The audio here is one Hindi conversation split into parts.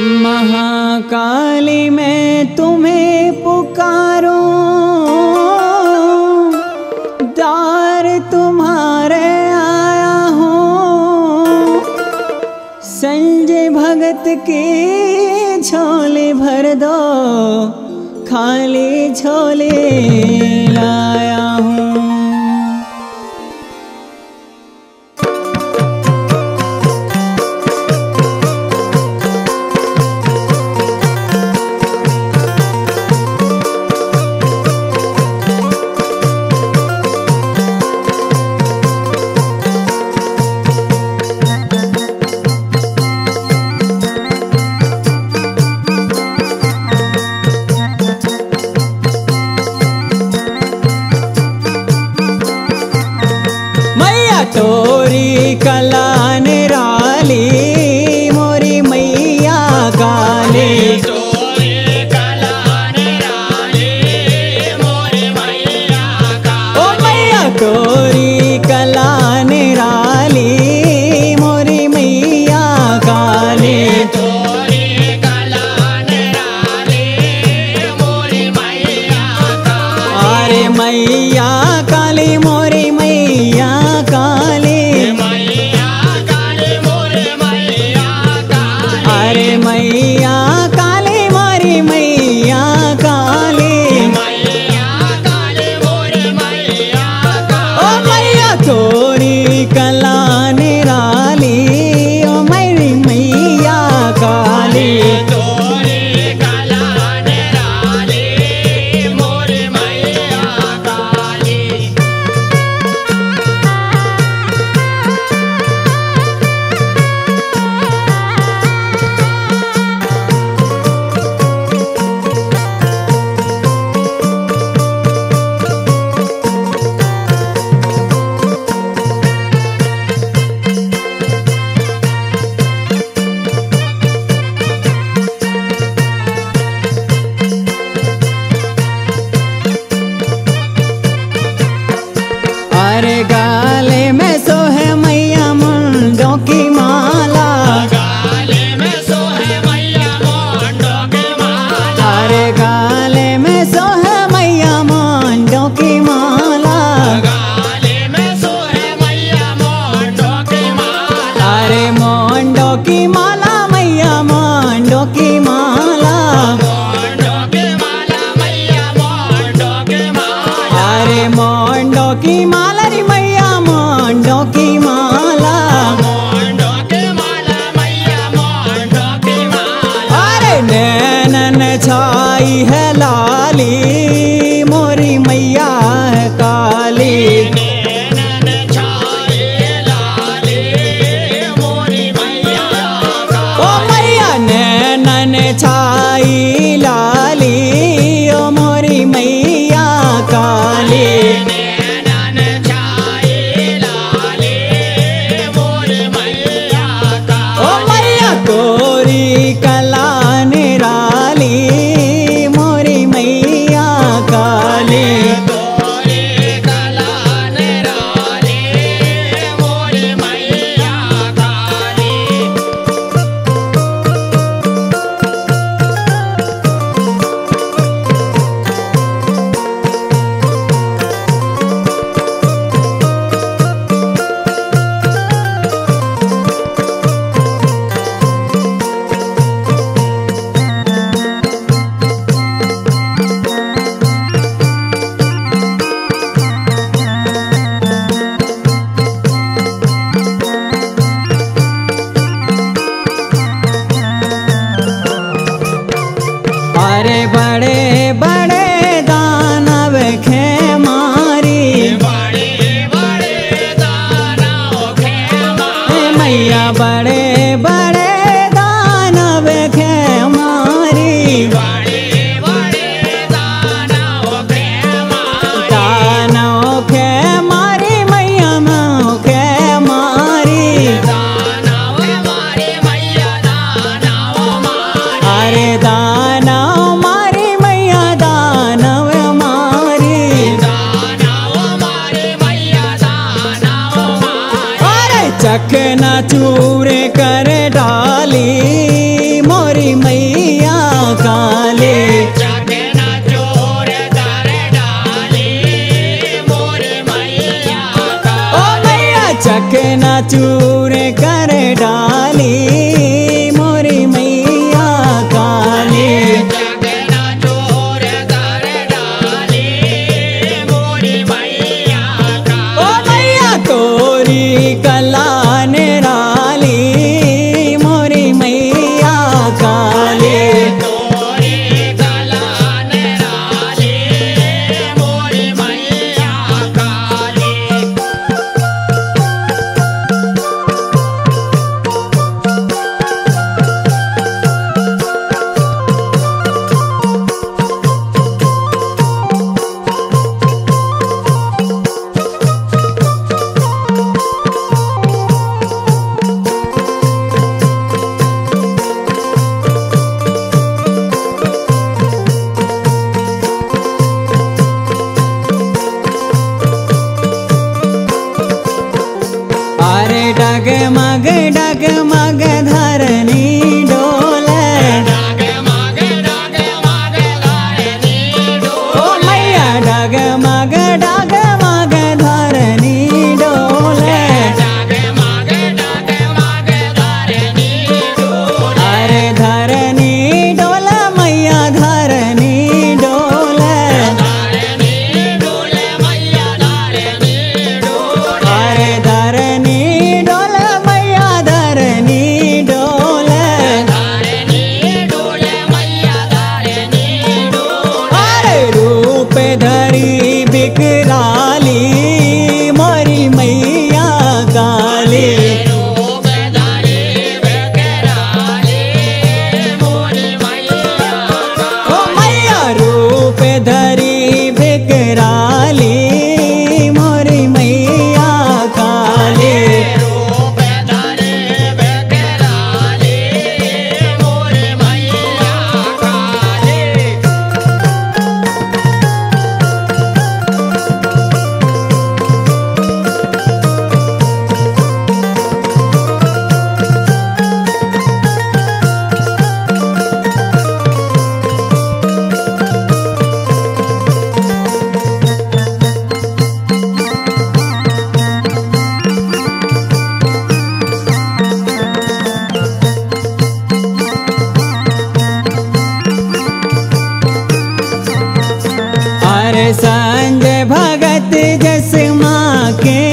महाकाली मैं तुम्हें पुकारो। दार तुम्हारे आया हूँ। संजय भगत के छोले भर दो। खाली छोले लाया हूँ। todo. Jujur. जस माँ के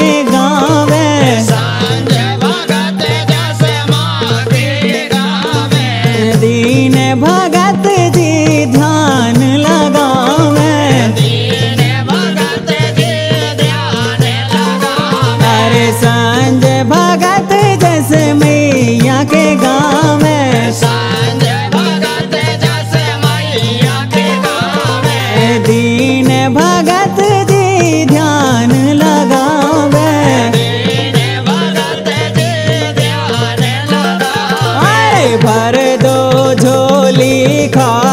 देखा